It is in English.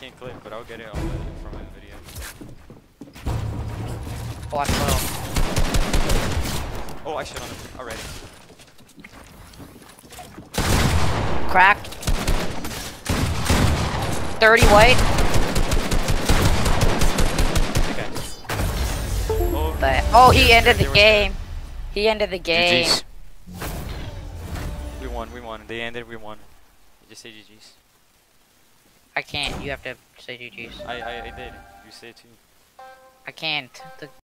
can't click, but I'll get it on the, from my video. Oh, Watch low. Oh, I shit on him already. Cracked. 30 white. Okay. Oh, But oh, he ended the were game. He ended the game. GG's. we won, we won. They ended, we won. Just say GG's. I can't. You have to say GG's. I, I, I did. You say it too. I can't. The